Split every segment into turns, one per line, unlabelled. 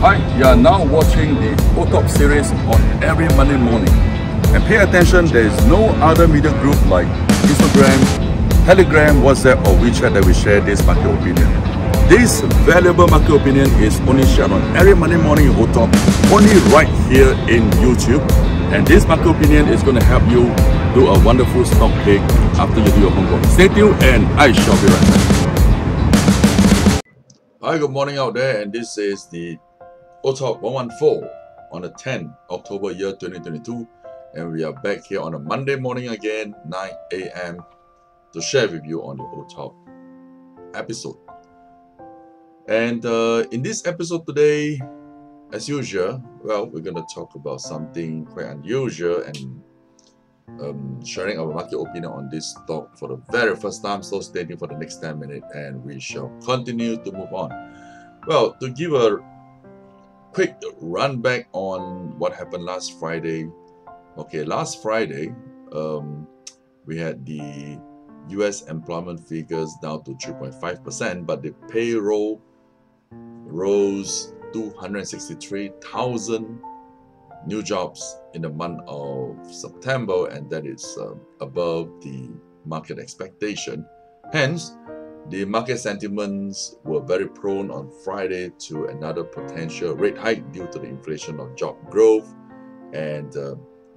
Hi, you are now watching the OTOP series on every Monday morning. And pay attention, there is no other media group like Instagram, Telegram, WhatsApp or WeChat that we share this market opinion. This valuable market opinion is only shared on every Monday morning in OTOP, only right here in YouTube. And this market opinion is going to help you do a wonderful stock pick after you do your homework. Stay tuned and I shall be right back. Hi, good morning out there, and this is the OTOP 114 on the 10th October year 2022, and we are back here on a Monday morning again, 9 a.m. to share with you on the OTOP episode. And uh, in this episode today, as usual, well, we're going to talk about something quite unusual and um, sharing our market opinion on this stock for the very first time. So stay tuned for the next 10 minutes and we shall continue to move on. Well, to give a quick run back on what happened last Friday. Okay, last Friday, um, we had the US employment figures down to 3.5%, but the payroll rose 263,000 new jobs in the month of September, and that is um, above the market expectation. Hence, the market sentiments were very prone on Friday to another potential rate hike due to the inflation of job growth, and uh,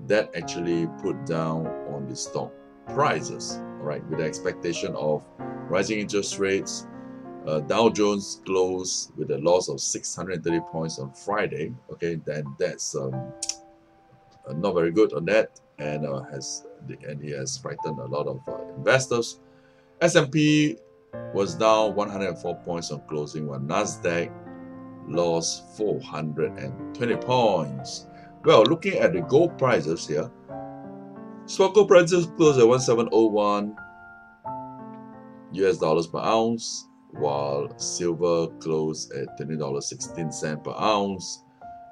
that actually put down on the stock prices. Right, with the expectation of rising interest rates, uh, Dow Jones closed with a loss of 630 points on Friday. Okay, then that's um, uh, not very good on that, and uh, has and it has frightened a lot of uh, investors. S&P was down 104 points on closing, while Nasdaq lost 420 points. Well, looking at the gold prices here, spot gold prices closed at 1701 US dollars per ounce while silver closed at $20.16 per ounce.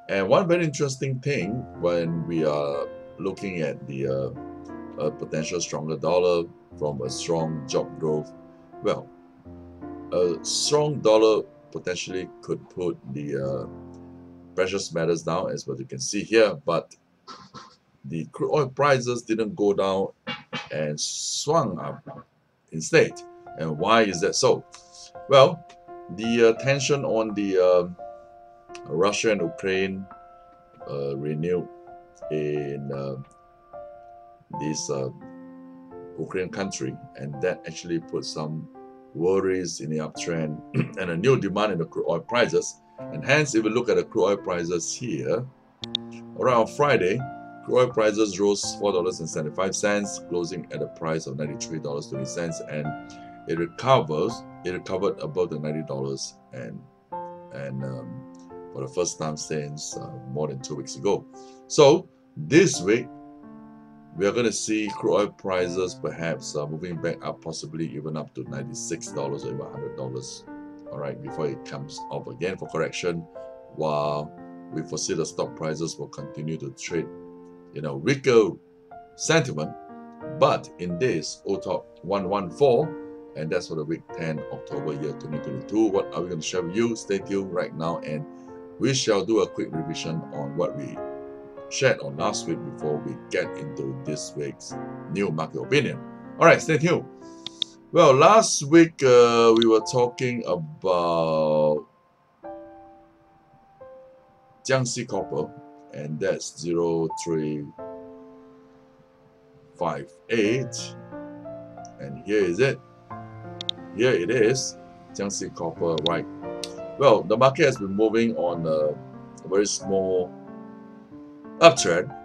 And one very interesting thing when we are looking at the uh, potential stronger dollar from a strong job growth, well, a strong dollar potentially could put the uh, precious metals down as what you can see here, but the crude oil prices didn't go down and swung up instead. And why is that so? Well, the uh, tension on the uh, Russia and Ukraine uh, renewed in uh, this uh, Ukraine country, and that actually put some worries in the uptrend and a new demand in the crude oil prices. And hence, if we look at the crude oil prices here, around Friday, crude oil prices rose $4.75, closing at a price of $93.20, and it recovers it recovered above the $90 and and um, for the first time since uh, more than two weeks ago. So this week we are going to see crude oil prices perhaps uh, moving back up, possibly even up to $96 or even $100. All right, before it comes off again for correction, while we foresee the stock prices will continue to trade in a weaker sentiment. But in this OTOP 114, and that's for the week 10 October year 2022. What are we going to share with you? Stay tuned right now and we shall do a quick revision on what we shared on last week before we get into this week's new market opinion. All right, stay tuned. Well, last week uh, we were talking about Jiangxi Copper, and that's 0358. And here is it. Here it is, Jiangxi Copper, right? Well, the market has been moving on a, a very small uptrend.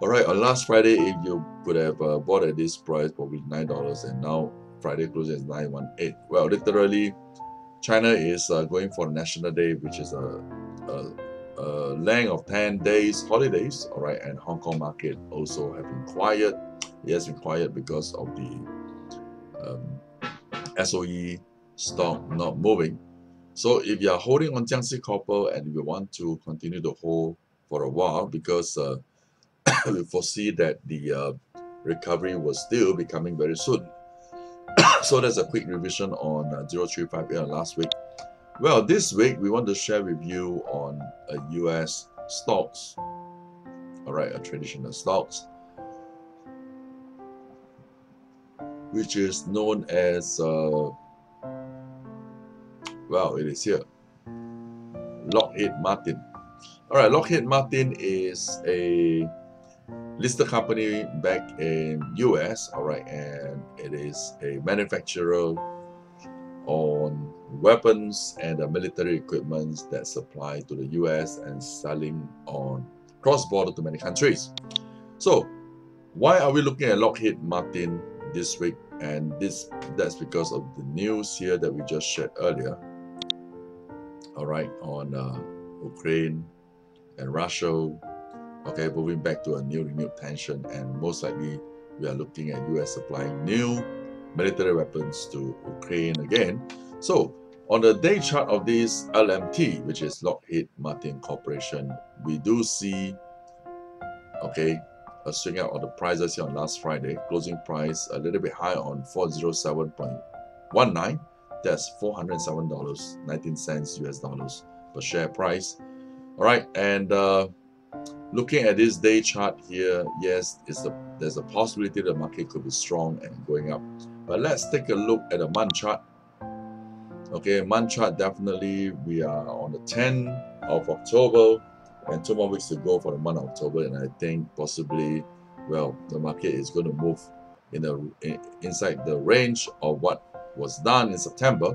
All right, on last Friday, if you could have uh, bought at this price, probably nine dollars, and now Friday closes at nine one eight. Well, literally, China is uh, going for National Day, which is a, a, a, length of ten days holidays. All right, and Hong Kong market also have been quiet. It has been quiet because of the um, SOE stock not moving. So if you are holding on Jiangxi Copper and you want to continue to hold for a while because uh, we foresee that the uh, recovery will still be coming very soon. so that's a quick revision on uh, 0358 last week. Well, this week we want to share with you on a US stocks. All right, a traditional stocks, which is known as uh, well, it is here. Lockheed Martin. All right, Lockheed Martin is a listed company back in US, all right, and it is a manufacturer on weapons and military equipment that supply to the US and selling on cross-border to many countries. So why are we looking at Lockheed Martin this week? And this that's because of the news here that we just shared earlier. All right, on uh, Ukraine and Russia okay, moving back to a new renewed tension, and most likely we are looking at US supplying new military weapons to Ukraine again. So on the day chart of this LMT, which is Lockheed Martin Corporation, we do see, okay, a swing out of the prices here on last Friday, closing price a little bit high on 407.19. That's $407.19 US dollars per share price. All right, and uh, looking at this day chart here, yes, a, there's a possibility the market could be strong and going up. But let's take a look at a month chart. Okay, month chart definitely we are on the 10th of October and two more weeks to go for the month of October and I think possibly well the market is going to move in the in, inside the range of what was done in September.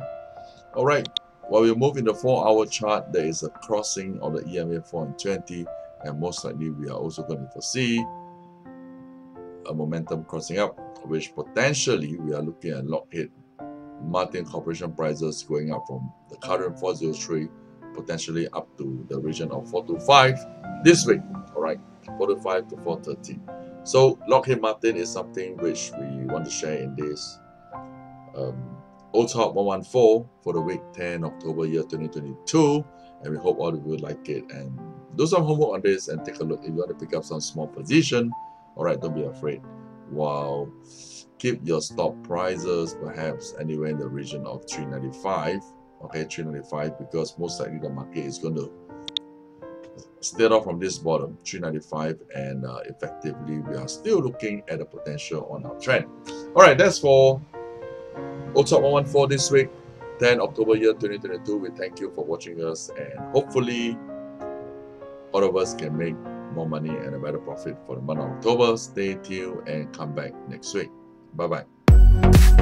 All right, while we move in the four hour chart, there is a crossing of the EMA 420 and most likely we are also going to foresee a momentum crossing up which potentially we are looking at Lockheed Martin Corporation prices going up from the current 403 potentially up to the region of 425 this week all right 425 to 430 so Lockheed Martin is something which we want to share in this um, OTOP 114 for the week 10 October year 2022 and we hope all of you like it. And do some homework on this and take a look. If you want to pick up some small position all right don't be afraid. While keep your stop prices perhaps anywhere in the region of 395 okay 395 because most likely the market is going to start off from this bottom 395 and uh, effectively we are still looking at a potential on our trend. All right that's for OTOP 114 this week 10 October year 2022 we thank you for watching us and hopefully all of us can make more money and a better profit for the month of October. Stay tuned and come back next week. Bye bye.